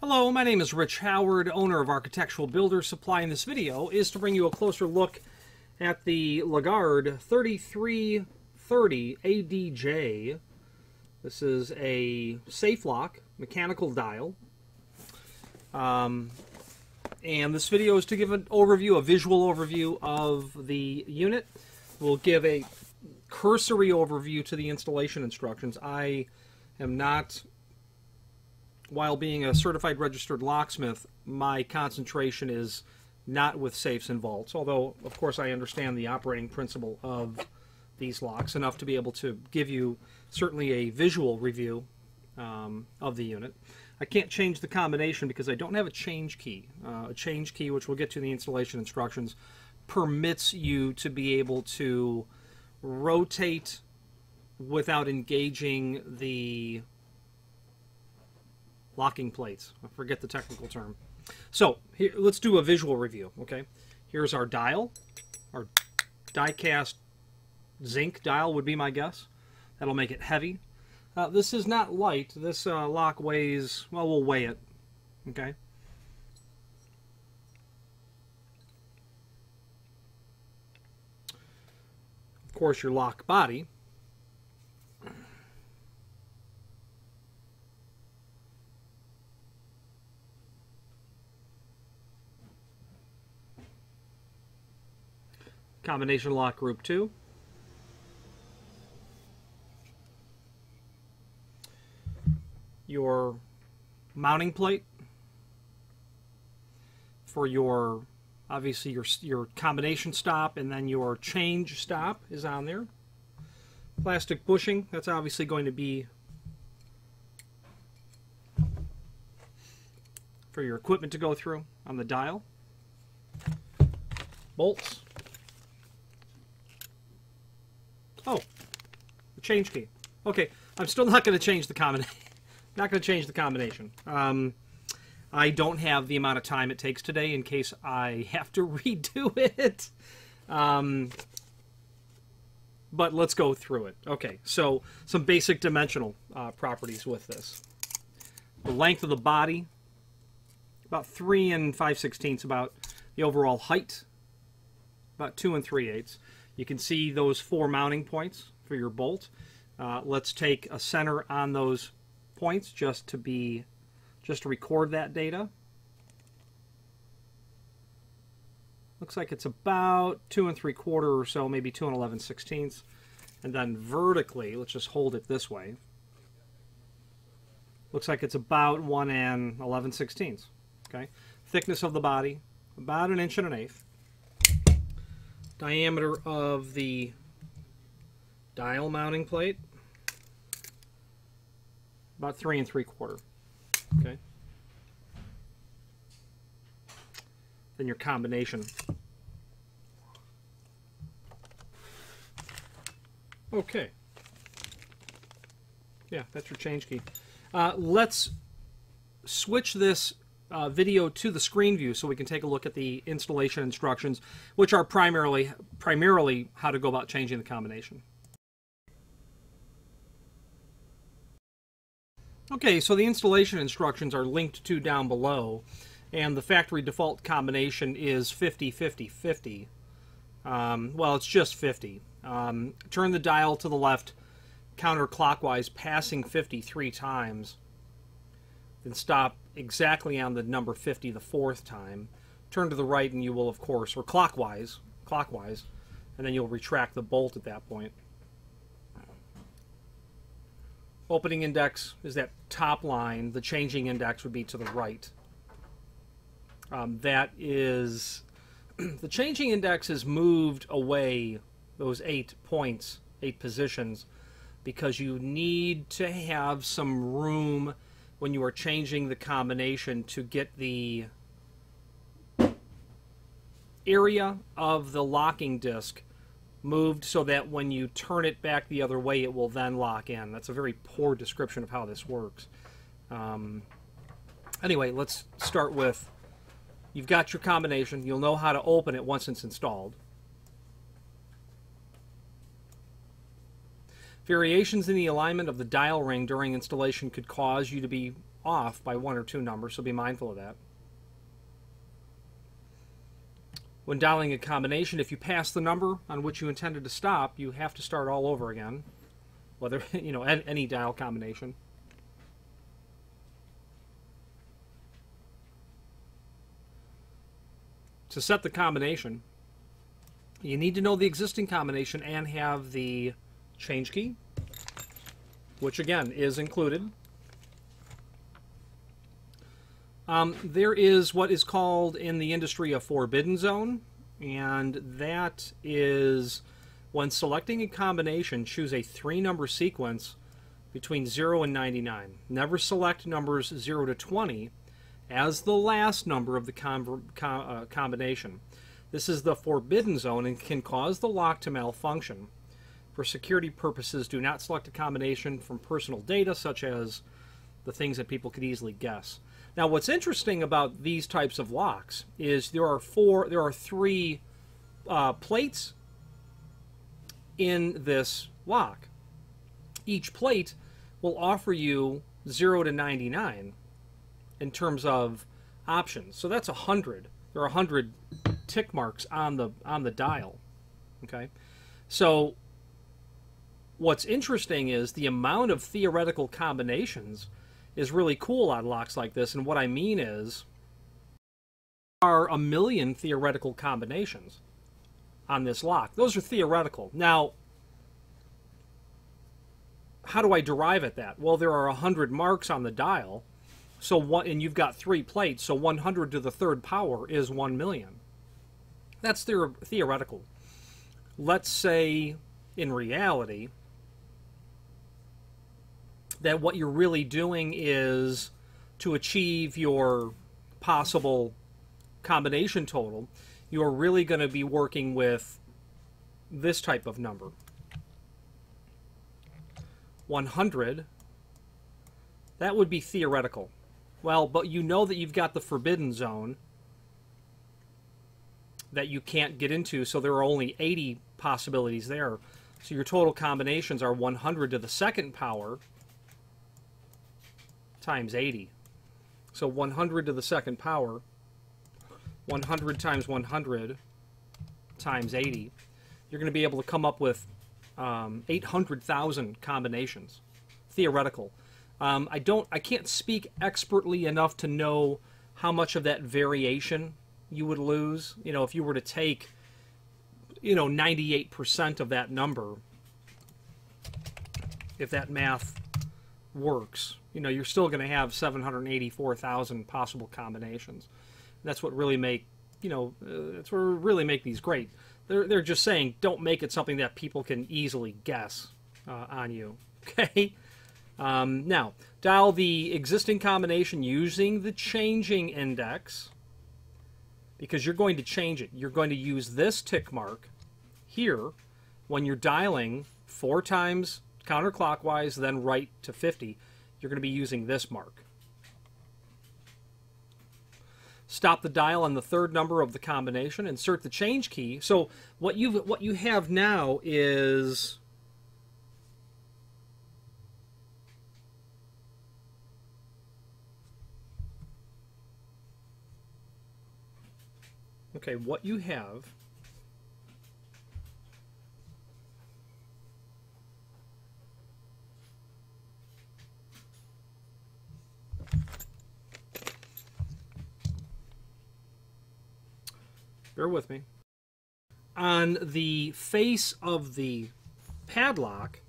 Hello, my name is Rich Howard, owner of Architectural Builder Supply, and this video is to bring you a closer look at the LaGard 3330 ADJ. This is a safe lock, mechanical dial. Um, and this video is to give an overview, a visual overview of the unit. We'll give a cursory overview to the installation instructions. I am not while being a certified registered locksmith, my concentration is not with safes and vaults, although, of course, I understand the operating principle of these locks enough to be able to give you certainly a visual review um, of the unit. I can't change the combination because I don't have a change key. Uh, a change key, which we'll get to in the installation instructions, permits you to be able to rotate without engaging the locking plates. I forget the technical term. So here, let's do a visual review. Okay, here's our dial. Our die-cast zinc dial would be my guess. That'll make it heavy. Uh, this is not light. This uh, lock weighs, well, we'll weigh it. Okay. Of course, your lock body Combination lock group 2. Your mounting plate for your obviously your your combination stop and then your change stop is on there. Plastic bushing, that's obviously going to be for your equipment to go through on the dial. Bolts. Oh, the change key. Okay, I'm still not going to change the combination. not going to change the combination. Um, I don't have the amount of time it takes today in case I have to redo it. Um, but let's go through it. Okay, so some basic dimensional uh, properties with this. The length of the body, about 3 and 5 sixteenths about the overall height, about 2 and 3 eighths. You can see those four mounting points for your bolt. Uh, let's take a center on those points just to be just to record that data. Looks like it's about two and three quarter or so, maybe two and eleven sixteenths. And then vertically, let's just hold it this way. Looks like it's about one and eleven sixteenths. Okay, thickness of the body about an inch and an eighth diameter of the dial mounting plate. About three and three quarter. Okay. Then your combination. Okay. Yeah that's your change key. Uh, let's switch this uh, video to the screen view so we can take a look at the installation instructions, which are primarily primarily how to go about changing the combination. Okay, so the installation instructions are linked to down below, and the factory default combination is 50-50-50. Um, well, it's just 50. Um, turn the dial to the left counterclockwise, passing 53 times then stop exactly on the number 50 the fourth time. Turn to the right and you will, of course, or clockwise, clockwise, and then you'll retract the bolt at that point. Opening index is that top line. The changing index would be to the right. Um, that is, the changing index has moved away those eight points, eight positions, because you need to have some room when you are changing the combination to get the area of the locking disc moved so that when you turn it back the other way, it will then lock in. That's a very poor description of how this works. Um, anyway, let's start with you've got your combination. You'll know how to open it once it's installed. Variations in the alignment of the dial ring during installation could cause you to be off by one or two numbers, so be mindful of that. When dialing a combination, if you pass the number on which you intended to stop, you have to start all over again, whether, you know, any dial combination. To set the combination, you need to know the existing combination and have the change key, which again is included. Um, there is what is called in the industry a forbidden zone, and that is when selecting a combination, choose a three number sequence between 0 and 99. Never select numbers 0 to 20 as the last number of the com com uh, combination. This is the forbidden zone and can cause the lock to malfunction. For security purposes, do not select a combination from personal data such as the things that people could easily guess. Now, what's interesting about these types of locks is there are four, there are three uh, plates in this lock. Each plate will offer you 0 to 99 in terms of options. So that's 100. There are 100 tick marks on the on the dial. Okay? So what's interesting is the amount of theoretical combinations is really cool on locks like this. And what I mean is, there are a million theoretical combinations on this lock. Those are theoretical. Now, how do I derive at that? Well, there are 100 marks on the dial, so one, and you've got three plates, so 100 to the third power is 1 million. That's theor theoretical. Let's say, in reality, that what you're really doing is to achieve your possible combination total, you're really going to be working with this type of number. 100, that would be theoretical. Well, but you know that you've got the forbidden zone that you can't get into, so there are only 80 possibilities there. So your total combinations are 100 to the second power, times 80. So 100 to the second power, 100 times 100 times 80, you're going to be able to come up with um, 800,000 combinations, theoretical. Um, I don't, I can't speak expertly enough to know how much of that variation you would lose. You know, if you were to take, you know, 98% of that number, if that math works, you know, you're still going to have 784,000 possible combinations. That's what really make, you know, uh, that's what really make these great. They're, they're just saying don't make it something that people can easily guess uh, on you. Okay? Um, now, dial the existing combination using the changing index because you're going to change it. You're going to use this tick mark here when you're dialing four times counterclockwise, then right to 50 you're going to be using this mark. Stop the dial on the third number of the combination, insert the change key. So what you what you have now is Okay, what you have bear with me, on the face of the padlock,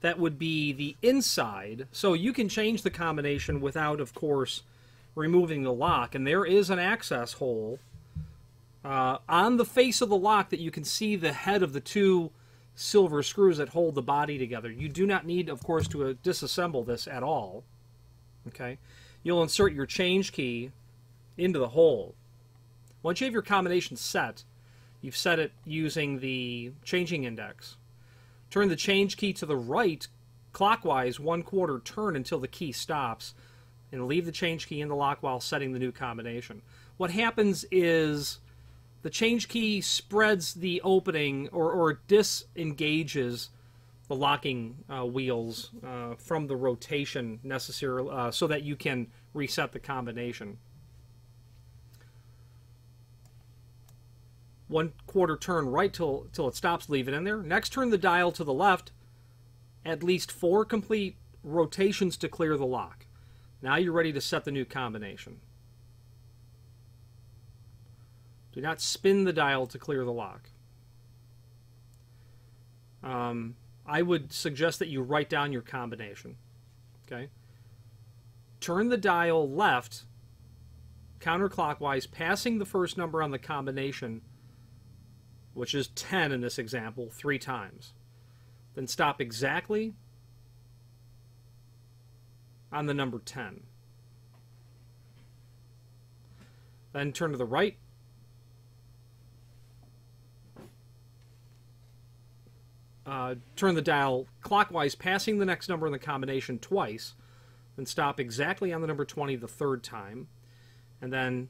that would be the inside. So you can change the combination without, of course, removing the lock. And there is an access hole uh, on the face of the lock that you can see the head of the two silver screws that hold the body together. You do not need, of course, to uh, disassemble this at all. Okay, You'll insert your change key into the hole. Once you have your combination set, you've set it using the changing index. Turn the change key to the right clockwise one quarter turn until the key stops and leave the change key in the lock while setting the new combination. What happens is the change key spreads the opening or, or disengages the locking uh, wheels uh, from the rotation necessary uh, so that you can reset the combination. One quarter turn right till till it stops, leave it in there. Next turn the dial to the left, at least four complete rotations to clear the lock. Now you're ready to set the new combination. Do not spin the dial to clear the lock. Um, I would suggest that you write down your combination. Okay. Turn the dial left counterclockwise, passing the first number on the combination, which is 10 in this example, three times. Then stop exactly on the number 10. Then turn to the right. Uh, turn the dial clockwise, passing the next number in the combination twice. Then stop exactly on the number 20 the third time. And then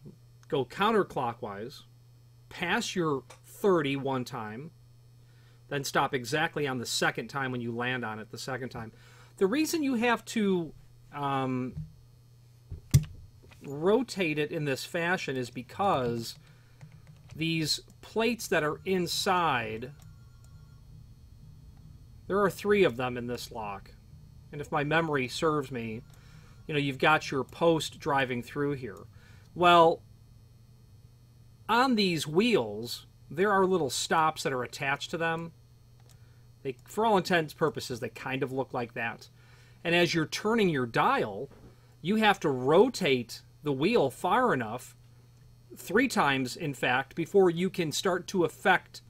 go counterclockwise, pass your 30 one time, then stop exactly on the second time when you land on it the second time. The reason you have to um, rotate it in this fashion is because these plates that are inside, there are three of them in this lock. And if my memory serves me, you know, you've got your post driving through here. Well, on these wheels, there are little stops that are attached to them. They, for all intents purposes, they kind of look like that. And as you're turning your dial, you have to rotate the wheel far enough, three times in fact, before you can start to affect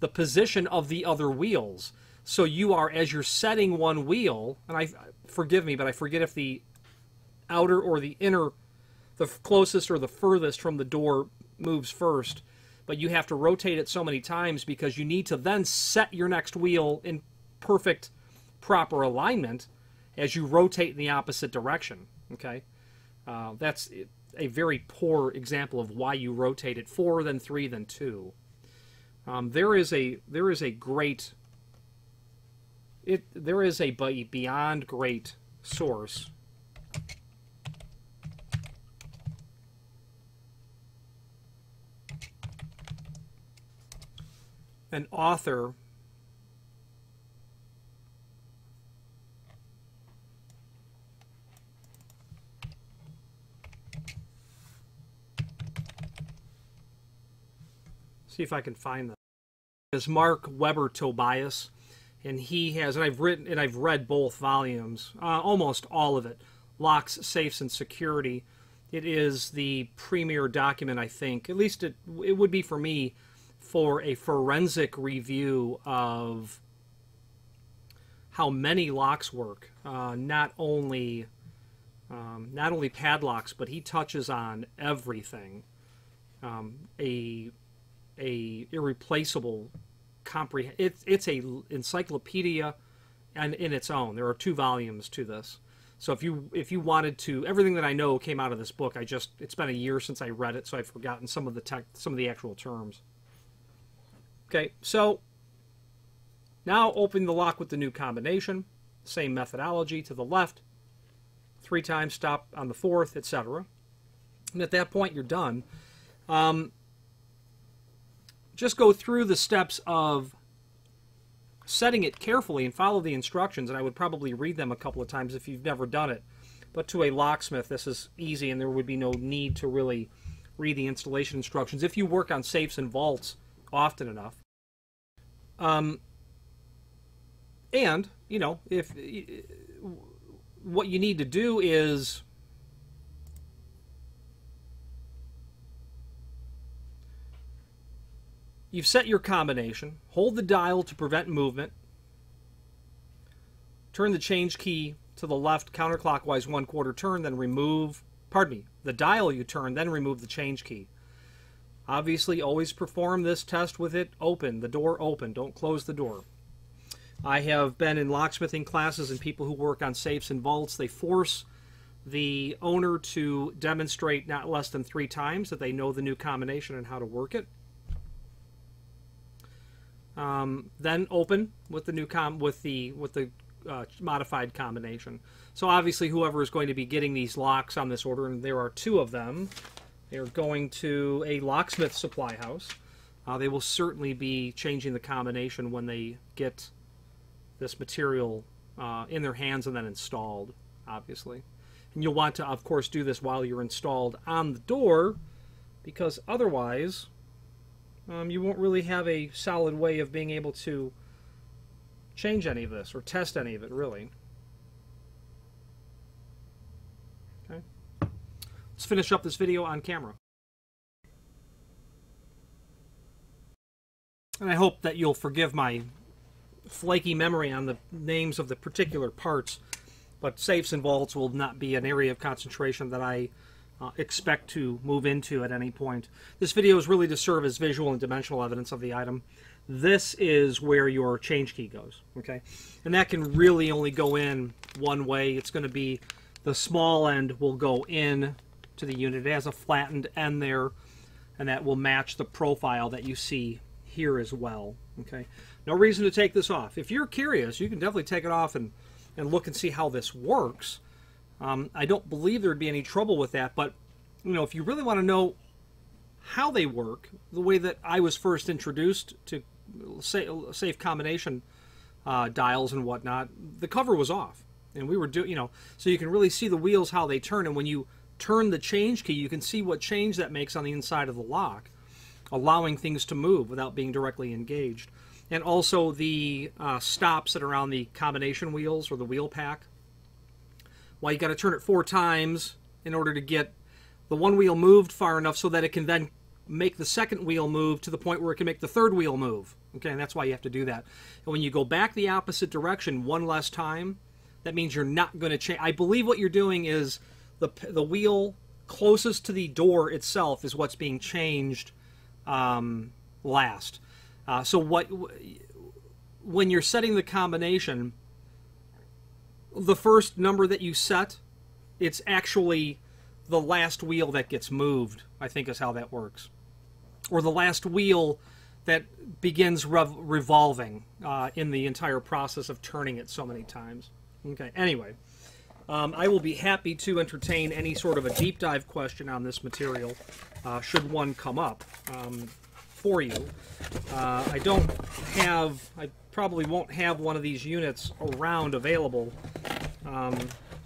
the position of the other wheels. So you are, as you're setting one wheel, and I forgive me, but I forget if the outer or the inner, the closest or the furthest from the door moves first. But you have to rotate it so many times because you need to then set your next wheel in perfect, proper alignment as you rotate in the opposite direction. Okay, uh, that's a very poor example of why you rotate it four, then three, then two. Um, there is a there is a great it there is a beyond great source an author see if I can find them. Is Marc Weber Tobias, and he has, and I've written and I've read both volumes, uh, almost all of it, locks, safes, and security. It is the premier document, I think. At least it it would be for me, for a forensic review of how many locks work. Uh, not only um, not only padlocks, but he touches on everything. Um, a a irreplaceable comprehend. It's it's a encyclopedia, and in its own. There are two volumes to this. So if you if you wanted to, everything that I know came out of this book. I just it's been a year since I read it, so I've forgotten some of the tech, some of the actual terms. Okay, so now open the lock with the new combination. Same methodology to the left. Three times stop on the fourth, etc. And at that point, you're done. Um, just go through the steps of setting it carefully and follow the instructions. And I would probably read them a couple of times if you've never done it. But to a locksmith, this is easy, and there would be no need to really read the installation instructions if you work on safes and vaults often enough. Um, and you know, if what you need to do is You've set your combination. Hold the dial to prevent movement. Turn the change key to the left counterclockwise one quarter turn, then remove, pardon me, the dial you turn, then remove the change key. Obviously, always perform this test with it open, the door open. Don't close the door. I have been in locksmithing classes and people who work on safes and vaults, they force the owner to demonstrate not less than three times that they know the new combination and how to work it. um, then open with the new com with the with the uh, modified combination. So obviously, whoever is going to be getting these locks on this order, and there are two of them, they are going to a locksmith supply house. Uh, they will certainly be changing the combination when they get this material uh, in their hands and then installed, obviously. And you'll want to, of course, do this while you're installed on the door, because otherwise, um, you won't really have a solid way of being able to change any of this or test any of it, really. Let's finish up this video on camera. And I hope that you'll forgive my flaky memory on the names of the particular parts, but safes and vaults will not be an area of concentration that I uh, expect to move into at any point. This video is really to serve as visual and dimensional evidence of the item. This is where your change key goes, okay? And that can really only go in one way. It's going to be the small end will go in to the unit. It has a flattened end there, and that will match the profile that you see here as well, okay? No reason to take this off. If you're curious, you can definitely take it off and, and look and see how this works. Um, I don't believe there'd be any trouble with that, but you know, if you really want to know how they work, the way that I was first introduced to say safe combination uh, dials and whatnot, the cover was off, and we were doing, you know, so you can really see the wheels how they turn, and when you turn the change key, you can see what change that makes on the inside of the lock, allowing things to move without being directly engaged, and also the uh, stops that are on the combination wheels or the wheel pack well, you got to turn it four times in order to get the one wheel moved far enough so that it can then make the second wheel move to the point where it can make the third wheel move. Okay, and that's why you have to do that. And when you go back the opposite direction one last time, that means you're not going to change. I believe what you're doing is the the wheel closest to the door itself is what's being changed um, last. Uh, so what when you're setting the combination, the first number that you set, it's actually the last wheel that gets moved, I think is how that works. Or the last wheel that begins rev revolving uh, in the entire process of turning it so many times. Okay, anyway, um, I will be happy to entertain any sort of a deep dive question on this material, uh, should one come up um, for you. Uh, I don't have, I probably won't have one of these units around available um,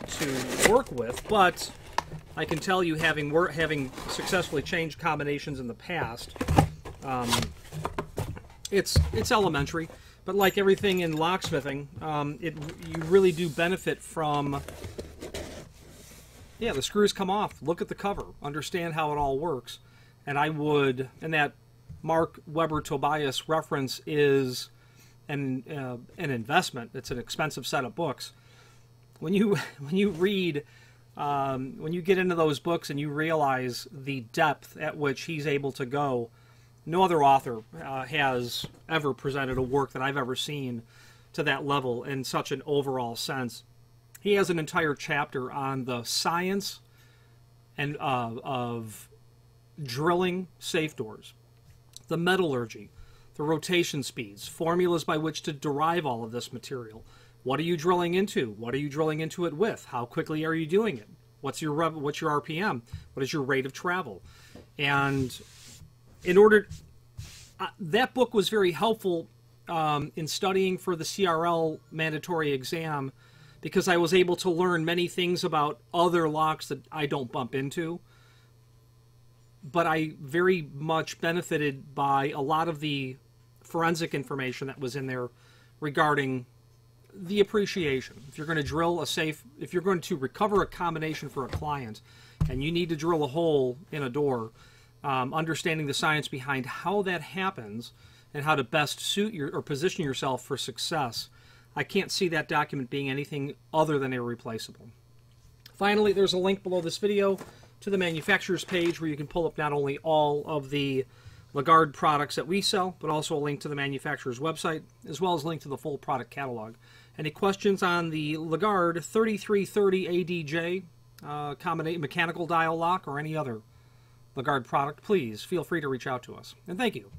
to work with, but I can tell you, having wor- having successfully changed combinations in the past, um, it's it's elementary. But like everything in locksmithing, um, it you really do benefit from. Yeah, the screws come off. Look at the cover. Understand how it all works. And I would, and that Marc Weber Tobias reference is an uh, an investment. It's an expensive set of books. When you when you read um, when you get into those books and you realize the depth at which he's able to go, no other author uh, has ever presented a work that I've ever seen to that level in such an overall sense. He has an entire chapter on the science and uh, of drilling safe doors, the metallurgy, the rotation speeds, formulas by which to derive all of this material. What are you drilling into? What are you drilling into it with? How quickly are you doing it? What's your what's your RPM? What is your rate of travel? And in order, uh, that book was very helpful um, in studying for the CRL mandatory exam because I was able to learn many things about other locks that I don't bump into. But I very much benefited by a lot of the forensic information that was in there regarding the appreciation. If you're going to drill a safe, if you're going to recover a combination for a client and you need to drill a hole in a door, um, understanding the science behind how that happens and how to best suit your or position yourself for success, I can't see that document being anything other than irreplaceable. Finally, there's a link below this video to the manufacturer's page where you can pull up not only all of the LaGard products that we sell, but also a link to the manufacturer's website, as well as a link to the full product catalog. Any questions on the LaGard 3330 ADJ uh, mechanical dial lock or any other LaGard product, please feel free to reach out to us. And thank you.